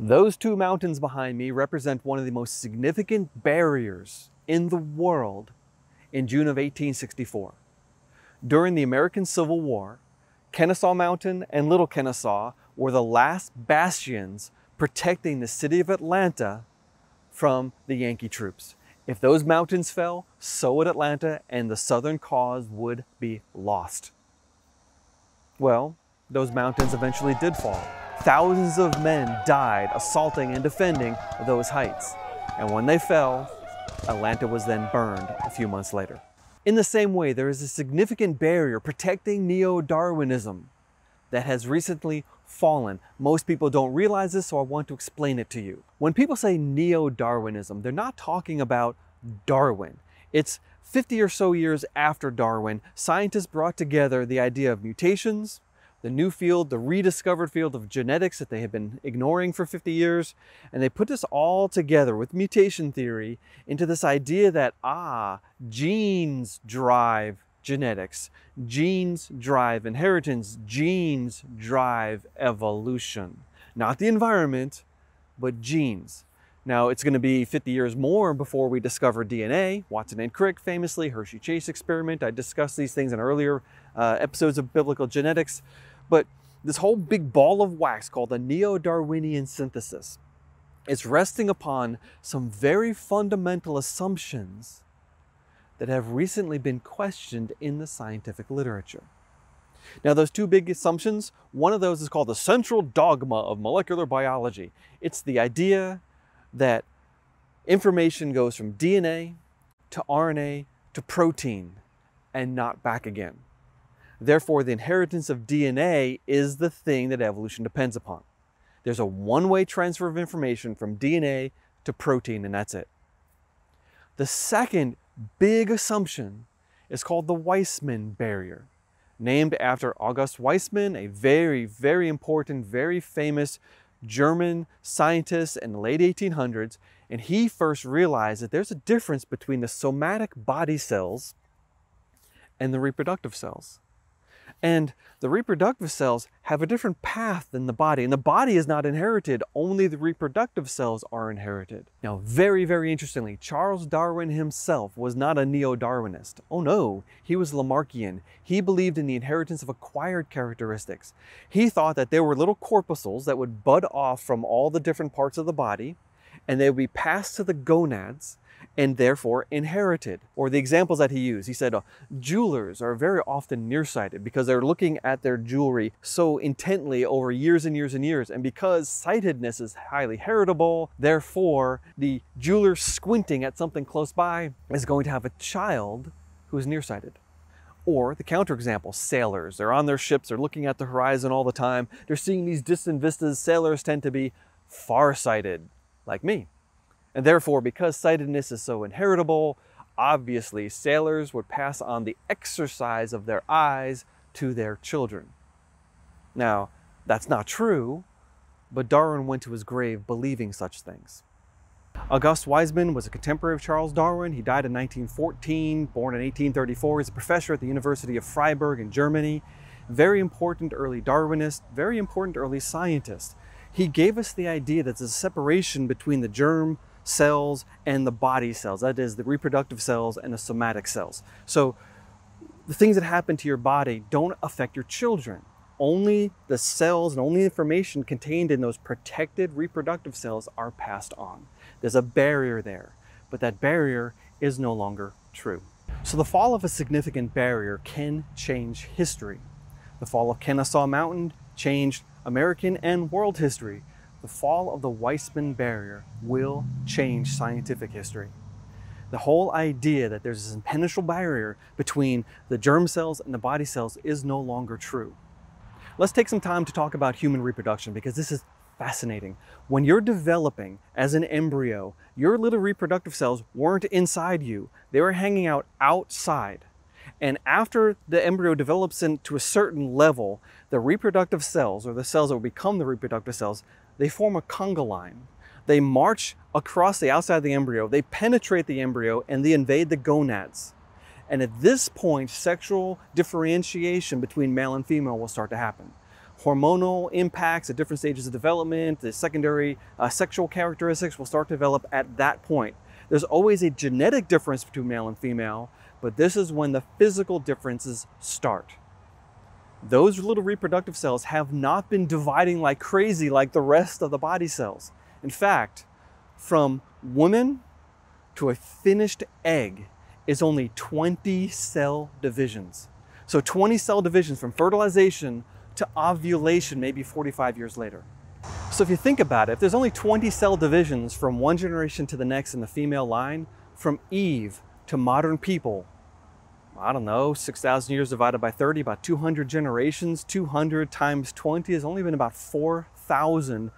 Those two mountains behind me represent one of the most significant barriers in the world in June of 1864. During the American Civil War, Kennesaw Mountain and Little Kennesaw were the last bastions protecting the city of Atlanta from the Yankee troops. If those mountains fell, so would Atlanta, and the Southern cause would be lost. Well, those mountains eventually did fall. Thousands of men died assaulting and defending those heights. And when they fell, Atlanta was then burned a few months later. In the same way, there is a significant barrier protecting neo-Darwinism that has recently fallen. Most people don't realize this, so I want to explain it to you. When people say neo-Darwinism, they're not talking about Darwin. It's 50 or so years after Darwin, scientists brought together the idea of mutations, the new field, the rediscovered field of genetics that they had been ignoring for 50 years, and they put this all together with mutation theory into this idea that, ah, genes drive genetics, genes drive inheritance, genes drive evolution. Not the environment, but genes. Now, it's going to be 50 years more before we discover DNA. Watson and Crick, famously, Hershey Chase experiment. I discussed these things in earlier uh, episodes of Biblical Genetics. But this whole big ball of wax called the Neo-Darwinian synthesis is resting upon some very fundamental assumptions that have recently been questioned in the scientific literature. Now, those two big assumptions, one of those is called the central dogma of molecular biology. It's the idea that information goes from DNA to RNA to protein and not back again. Therefore, the inheritance of DNA is the thing that evolution depends upon. There's a one-way transfer of information from DNA to protein, and that's it. The second big assumption is called the Weismann barrier, named after August Weismann, a very, very important, very famous German scientist in the late 1800s. And he first realized that there's a difference between the somatic body cells and the reproductive cells. And the reproductive cells have a different path than the body. And the body is not inherited, only the reproductive cells are inherited. Now, very, very interestingly, Charles Darwin himself was not a neo-Darwinist. Oh no, he was Lamarckian. He believed in the inheritance of acquired characteristics. He thought that there were little corpuscles that would bud off from all the different parts of the body, and they would be passed to the gonads, and therefore inherited. Or the examples that he used, he said uh, jewelers are very often nearsighted because they're looking at their jewelry so intently over years and years and years. And because sightedness is highly heritable, therefore the jeweler squinting at something close by is going to have a child who is nearsighted. Or the counterexample, sailors. They're on their ships, they're looking at the horizon all the time. They're seeing these distant vistas. Sailors tend to be farsighted, like me. And therefore, because sightedness is so inheritable, obviously sailors would pass on the exercise of their eyes to their children. Now, that's not true, but Darwin went to his grave believing such things. August Weismann was a contemporary of Charles Darwin. He died in 1914, born in 1834. He's a professor at the University of Freiburg in Germany. Very important early Darwinist, very important early scientist. He gave us the idea that there's a separation between the germ cells and the body cells. That is the reproductive cells and the somatic cells. So the things that happen to your body don't affect your children. Only the cells and only information contained in those protected reproductive cells are passed on. There's a barrier there, but that barrier is no longer true. So the fall of a significant barrier can change history. The fall of Kennesaw Mountain changed American and world history the fall of the Weismann barrier will change scientific history. The whole idea that there's this impenetrable barrier between the germ cells and the body cells is no longer true. Let's take some time to talk about human reproduction because this is fascinating. When you're developing as an embryo, your little reproductive cells weren't inside you, they were hanging out outside. And after the embryo develops into a certain level, the reproductive cells, or the cells that will become the reproductive cells, they form a conga line. They march across the outside of the embryo, they penetrate the embryo, and they invade the gonads. And at this point, sexual differentiation between male and female will start to happen. hormonal impacts at different stages of development, the secondary uh, sexual characteristics will start to develop at that point. There's always a genetic difference between male and female, but this is when the physical differences start. Those little reproductive cells have not been dividing like crazy like the rest of the body cells. In fact, from woman to a finished egg is only 20 cell divisions. So 20 cell divisions from fertilization to ovulation maybe 45 years later. So if you think about it, if there's only 20 cell divisions from one generation to the next in the female line, from Eve to modern people, I don't know, 6,000 years divided by 30, about 200 generations, 200 times 20 has only been about 4,000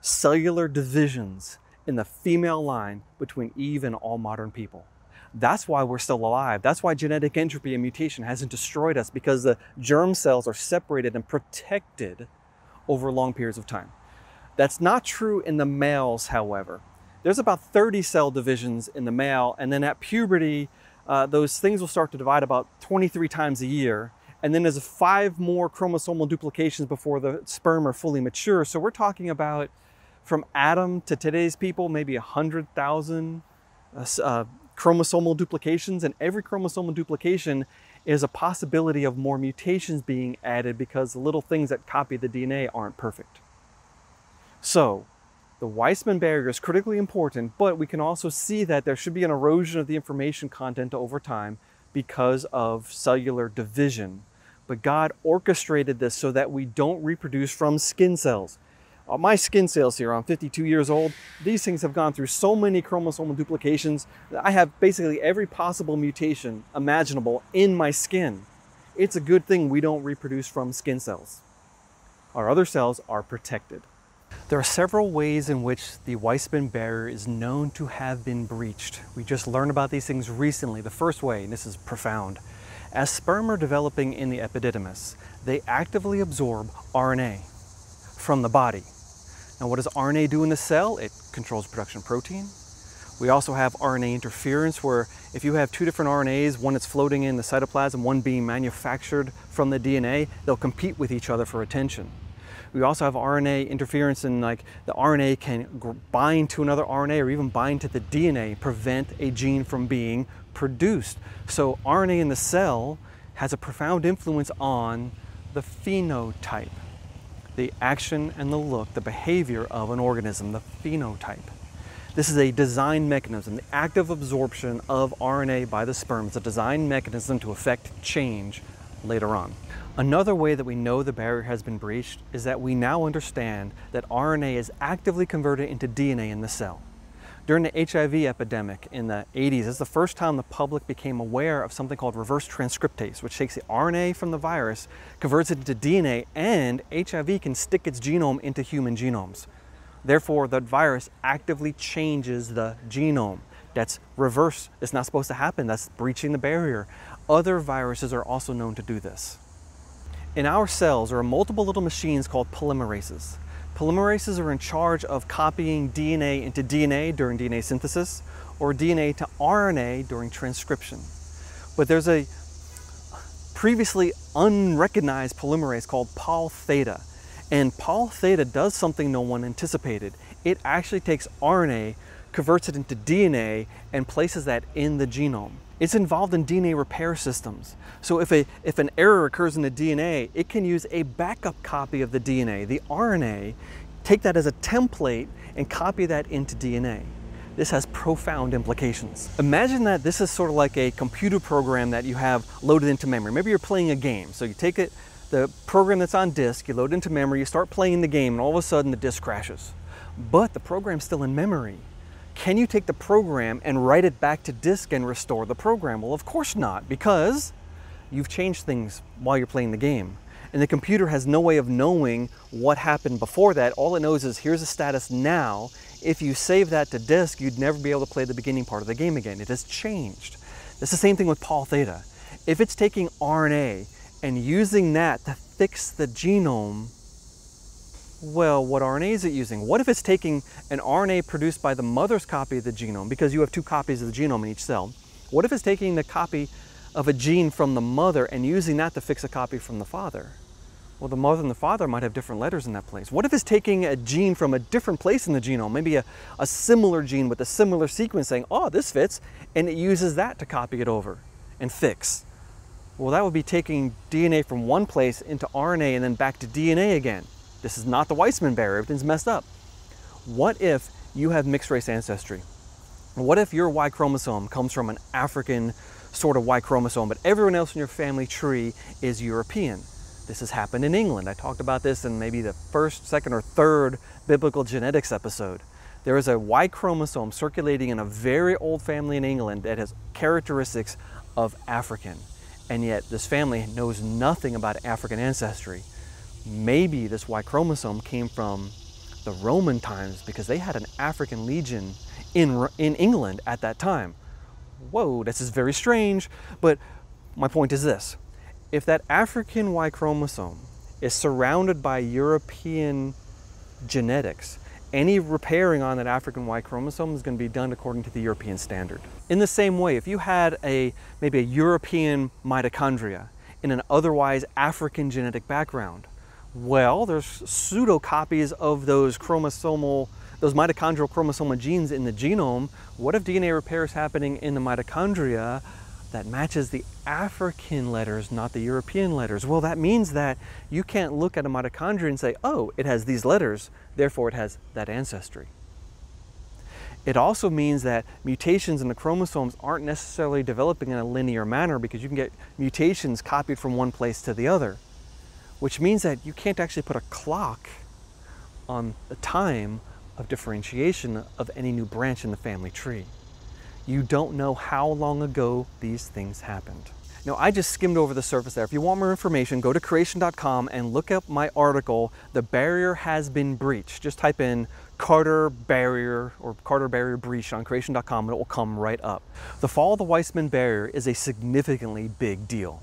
cellular divisions in the female line between Eve and all modern people. That's why we're still alive. That's why genetic entropy and mutation hasn't destroyed us because the germ cells are separated and protected over long periods of time. That's not true in the males, however. There's about 30 cell divisions in the male, and then at puberty, uh, those things will start to divide about 23 times a year. And then there's five more chromosomal duplications before the sperm are fully mature. So we're talking about from Adam to today's people, maybe 100,000 uh, uh, chromosomal duplications. And every chromosomal duplication is a possibility of more mutations being added because the little things that copy the DNA aren't perfect. So the Weismann barrier is critically important, but we can also see that there should be an erosion of the information content over time because of cellular division. But God orchestrated this so that we don't reproduce from skin cells. Uh, my skin cells here, I'm 52 years old, these things have gone through so many chromosomal duplications that I have basically every possible mutation imaginable in my skin. It's a good thing we don't reproduce from skin cells. Our other cells are protected. There are several ways in which the Weismann barrier is known to have been breached. We just learned about these things recently. The first way, and this is profound, as sperm are developing in the epididymis, they actively absorb RNA from the body. Now what does RNA do in the cell? It controls production of protein. We also have RNA interference where if you have two different RNAs, one that's floating in the cytoplasm, one being manufactured from the DNA, they'll compete with each other for attention. We also have RNA interference and like the RNA can bind to another RNA or even bind to the DNA, prevent a gene from being produced. So RNA in the cell has a profound influence on the phenotype, the action and the look, the behavior of an organism, the phenotype. This is a design mechanism. The active absorption of RNA by the sperm is a design mechanism to affect change later on. Another way that we know the barrier has been breached is that we now understand that RNA is actively converted into DNA in the cell. During the HIV epidemic in the 80s, it's the first time the public became aware of something called reverse transcriptase, which takes the RNA from the virus, converts it into DNA, and HIV can stick its genome into human genomes. Therefore, the virus actively changes the genome. That's reverse. It's not supposed to happen. That's breaching the barrier. Other viruses are also known to do this. In our cells, there are multiple little machines called polymerases. Polymerases are in charge of copying DNA into DNA during DNA synthesis or DNA to RNA during transcription. But there's a previously unrecognized polymerase called Pol theta. And Pol theta does something no one anticipated. It actually takes RNA, converts it into DNA, and places that in the genome. It's involved in DNA repair systems. So if, a, if an error occurs in the DNA, it can use a backup copy of the DNA, the RNA, take that as a template and copy that into DNA. This has profound implications. Imagine that this is sort of like a computer program that you have loaded into memory. Maybe you're playing a game. So you take it, the program that's on disk, you load it into memory, you start playing the game, and all of a sudden the disk crashes. But the program's still in memory. Can you take the program and write it back to disk and restore the program? Well, of course not, because you've changed things while you're playing the game. And the computer has no way of knowing what happened before that. All it knows is here's the status now. If you save that to disk, you'd never be able to play the beginning part of the game again. It has changed. It's the same thing with Pol theta. If it's taking RNA and using that to fix the genome, well, what RNA is it using? What if it's taking an RNA produced by the mother's copy of the genome, because you have two copies of the genome in each cell? What if it's taking the copy of a gene from the mother and using that to fix a copy from the father? Well, the mother and the father might have different letters in that place. What if it's taking a gene from a different place in the genome, maybe a, a similar gene with a similar sequence saying, oh, this fits, and it uses that to copy it over and fix? Well, that would be taking DNA from one place into RNA and then back to DNA again. This is not the Weismann barrier, everything's messed up. What if you have mixed race ancestry? What if your Y chromosome comes from an African sort of Y chromosome, but everyone else in your family tree is European? This has happened in England. I talked about this in maybe the first, second, or third biblical genetics episode. There is a Y chromosome circulating in a very old family in England that has characteristics of African. And yet this family knows nothing about African ancestry. Maybe this Y chromosome came from the Roman times because they had an African legion in, in England at that time. Whoa, this is very strange, but my point is this. If that African Y chromosome is surrounded by European genetics, any repairing on that African Y chromosome is going to be done according to the European standard. In the same way, if you had a maybe a European mitochondria in an otherwise African genetic background, well, there's pseudo copies of those chromosomal, those mitochondrial chromosomal genes in the genome. What if DNA repair is happening in the mitochondria that matches the African letters, not the European letters? Well, that means that you can't look at a mitochondria and say, oh, it has these letters, therefore it has that ancestry. It also means that mutations in the chromosomes aren't necessarily developing in a linear manner because you can get mutations copied from one place to the other which means that you can't actually put a clock on the time of differentiation of any new branch in the family tree. You don't know how long ago these things happened. Now, I just skimmed over the surface there. If you want more information, go to creation.com and look up my article, The Barrier Has Been Breached. Just type in Carter Barrier or Carter Barrier Breach on creation.com and it will come right up. The fall of the Weismann Barrier is a significantly big deal.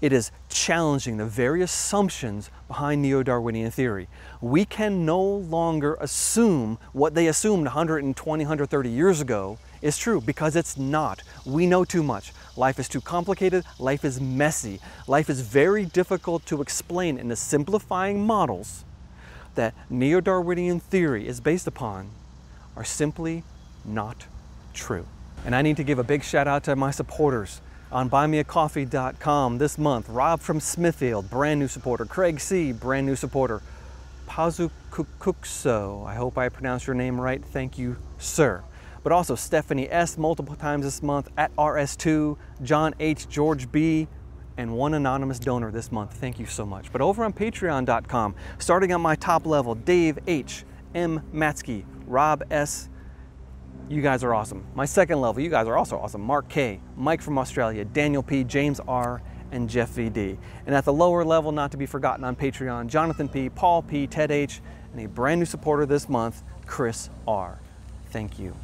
It is challenging the very assumptions behind neo-Darwinian theory. We can no longer assume what they assumed 120, 130 years ago is true because it's not. We know too much. Life is too complicated, life is messy, life is very difficult to explain in the simplifying models that neo-Darwinian theory is based upon are simply not true. And I need to give a big shout out to my supporters on buymeacoffee.com this month. Rob from Smithfield, brand new supporter. Craig C., brand new supporter. Pazu Kukukso, I hope I pronounced your name right. Thank you, sir. But also Stephanie S. multiple times this month at RS2, John H., George B., and one anonymous donor this month. Thank you so much. But over on patreon.com, starting at my top level, Dave H., M. Matsky, Rob S., you guys are awesome. My second level, you guys are also awesome. Mark K, Mike from Australia, Daniel P, James R, and Jeff VD. And at the lower level, not to be forgotten on Patreon, Jonathan P, Paul P, Ted H, and a brand new supporter this month, Chris R. Thank you.